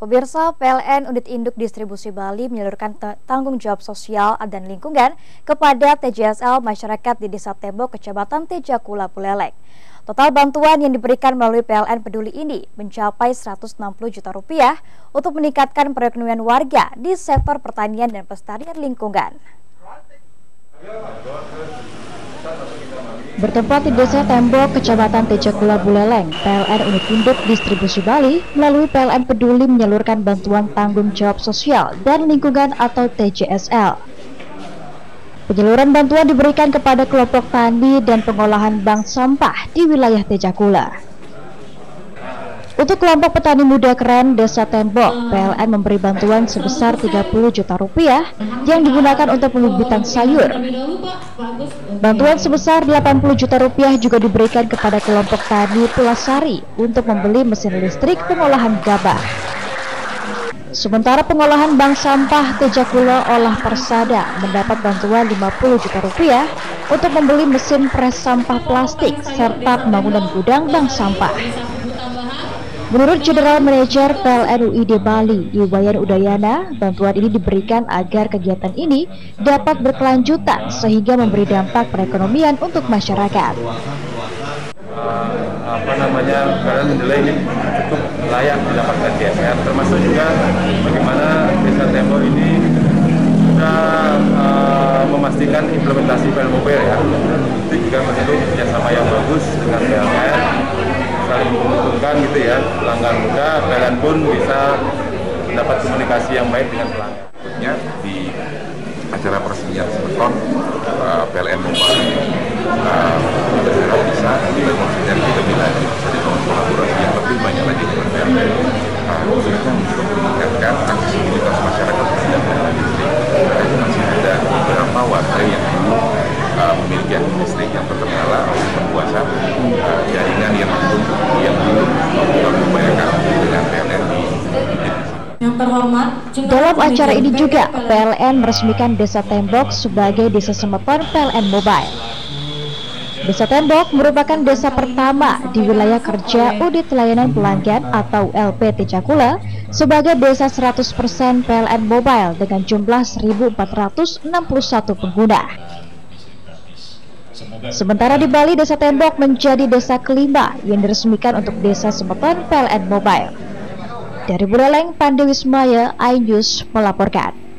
Pemirsa PLN Unit Induk Distribusi Bali menyalurkan tanggung jawab sosial dan lingkungan kepada TJSL masyarakat di Desa Tembok, Kecamatan Tejakula, Buleleng. Total bantuan yang diberikan melalui PLN Peduli ini mencapai 160 juta rupiah untuk meningkatkan perekonomian warga di sektor pertanian dan pelestarian lingkungan. Bertempat di Desa Tembok, Kecamatan Tejakula Buleleng, PLN Unit Induk Distribusi Bali melalui PLN Peduli menyalurkan bantuan tanggung jawab sosial dan lingkungan atau TJSL. Penyaluran bantuan diberikan kepada kelompok tani dan pengolahan bank sampah di wilayah Tejakula. Untuk kelompok petani muda keren Desa Tembok, PLN memberi bantuan sebesar 30 juta rupiah yang digunakan untuk pembibitan sayur. Bantuan sebesar 80 juta rupiah juga diberikan kepada kelompok tani Pulasari untuk membeli mesin listrik pengolahan gabah. Sementara pengolahan bank sampah Tejakulo Olah Persada mendapat bantuan 50 juta rupiah untuk membeli mesin pres sampah plastik serta pembangunan gudang bank sampah. Menurut General Manager PLN UID Bali, Iwayan Udayana, bantuan ini diberikan agar kegiatan ini dapat berkelanjutan sehingga memberi dampak perekonomian untuk masyarakat. Uh, apa namanya, karena menilai ini cukup layak mendapatkan DSR, termasuk juga bagaimana Desa Tempo ini sudah uh, memastikan implementasi PL Mobile ya. Itu juga bentuk kerjasama yang bagus dengan PLN menguntungkan gitu ya pelanggan muda PLN pun bisa mendapat komunikasi yang baik dengan pelanggan di acara peresmian Semeton uh, PLN Mobile uh, berharap bisa kita konsiderasi lebih lanjut bisa dibangun kolaborasi yang lebih banyak lagi dengan PLN uh, khususnya untuk meningkatkan aksesibilitas masyarakat terhadap listrik karena itu masih ada beberapa warga yang dulu uh, memiliki akses listrik yang terkendala oleh perbuasan uh, jaringan yang yang belum mengupayakan dengan PLN di dalam acara ini juga PLN meresmikan Desa Tembok sebagai Desa Semeton PLN Mobile. Desa Tembok merupakan desa pertama di wilayah kerja Unit Layanan Pelanggan atau LP Tejacula sebagai desa 100% PLN Mobile dengan jumlah 1.461 pengguna. Sementara di Bali, Desa Tembok menjadi desa kelima yang diresmikan untuk Desa Semeton PLN Mobile. Dari Buleleng, Pandi Wismaya, melaporkan.